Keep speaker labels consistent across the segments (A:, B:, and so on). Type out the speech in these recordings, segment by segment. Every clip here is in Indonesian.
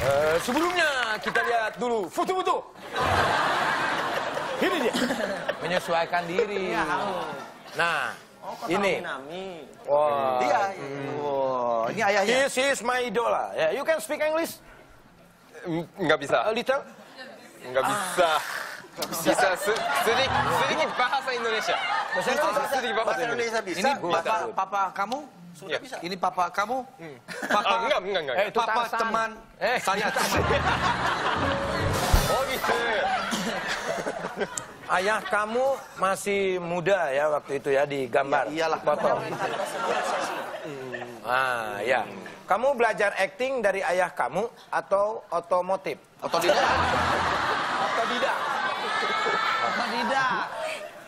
A: Eh, sebelumnya kita lihat dulu foto-foto. Ini dia. Menyesuaikan diri. Nah, ini. Wah.
B: Iya. Oh, ini ayahnya.
A: This is my idola. Ya, you can speak English
C: Nggak bisa.
A: a little?
C: Nggak bisa. Bisa se- sedikit, sedikit bahasa Indonesia.
A: Bahasa Indonesia.
C: Bahasa
B: Bahasa
C: Indonesia.
B: Indonesia bisa.
D: Ini papa, papa kamu?
B: Sudah bisa.
D: Ini papa kamu? Papa,
C: Ah, enggak, enggak, enggak.
A: Eh,
D: papa
A: Tarzan.
D: teman.
A: Eh,
D: saya teman.
C: Oh gitu.
A: Ayah kamu masih muda ya waktu itu ya di gambar.
B: Ya, iyalah.
A: Foto. Ah, ya. Kamu belajar acting dari ayah kamu atau otomotif?
D: Otodidak.
A: Otodidak. Otodidak.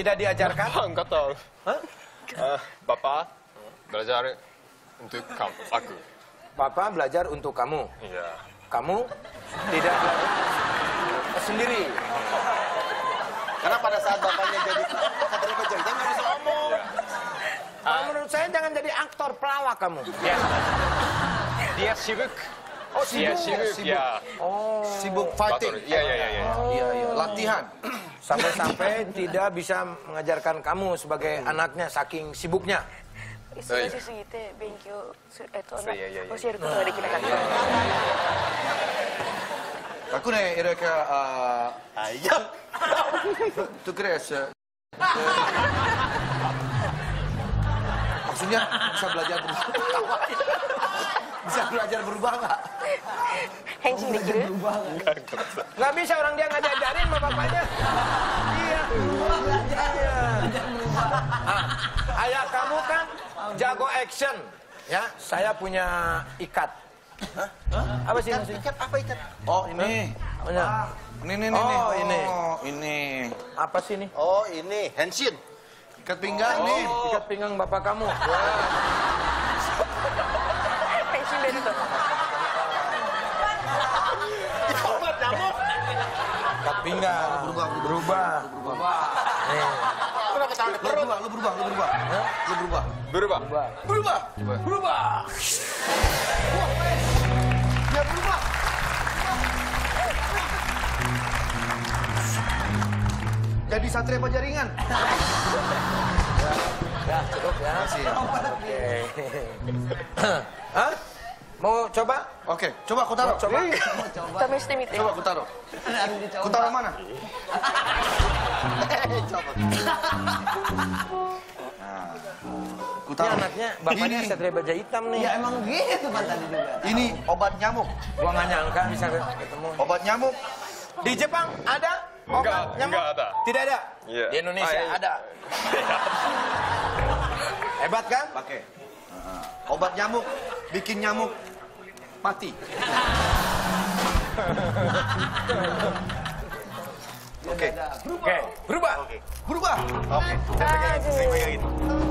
A: Tidak diajarkan?
C: Ah, Nggak tahu.
A: Hah?
C: Ah, Bapak belajar untuk kamu, aku.
A: Papa belajar untuk kamu.
C: Iya.
A: Kamu tidak belajar sendiri.
B: Karena pada saat bapaknya jadi satria hitam nggak bisa ngomong.
A: Kalau menurut saya jangan jadi aktor pelawak kamu. Ya.
C: Dia sibuk.
A: Oh,
C: Dia
A: sibuk.
C: sibuk. Ya.
A: Oh,
D: Sibuk
C: Bator.
D: fighting.
C: Iya, iya, iya. iya.
D: Iya, iya. Latihan.
A: sampai-sampai tidak bisa mengajarkan kamu sebagai anaknya saking sibuknya.
E: 忙しすぎて勉強するえっと
C: そういやいやいや
E: 教えることができなかった
D: Aku nih, Erika, uh,
B: Ayah.
D: tuh kres. eh, Maksudnya bisa belajar berubah. bisa belajar berubah nggak?
E: Hengki belajar Berubah nggak?
A: Nggak bisa orang dia nggak diajarin sama bapaknya. Iya. Nah, ayah kamu kan jago action, ya. Saya punya ikat. Hah? Apa sih
B: Ikat, Ikat apa ikat?
D: Oh ini.
A: Ah.
D: Ini. Ini, ini,
A: oh, ini.
D: Oh, ini.
A: Apa sih ini?
B: Oh, ini. Henshin.
D: Ikat pinggang oh, nih.
A: Ikat pinggang bapak kamu.
D: Lu berubah, lu berubah, lu berubah. Lu berubah.
C: Berubah.
D: Berubah.
A: Berubah.
D: Ya berubah. Jadi satria pajaringan.
A: Ya, cukup ya.
D: Makasih.
A: Oke. Hah? Mau coba?
D: Oke, okay. coba aku taruh.
A: Coba.
E: Mau coba.
D: Coba aku taruh. Aku taruh mana? Eh, coba.
A: Nah.
D: Ini
A: anaknya, bapaknya
D: ini.
A: satria baja hitam nih.
F: Ya emang gitu kan tadi juga.
D: Ini obat nyamuk.
A: Gua nggak nyangka bisa ketemu.
D: Obat nyamuk.
A: Di Jepang ada? Obat
C: enggak,
A: nyamuk?
C: enggak ada.
A: Tidak ada?
C: Yeah.
A: Di Indonesia
C: ah, iya.
A: ada. Hebat kan?
D: Pakai. Obat nyamuk bikin nyamuk mati. Oke.
A: Oke, berubah.
D: Berubah.
B: Oke. Saya pegang ini, saya pegang ini.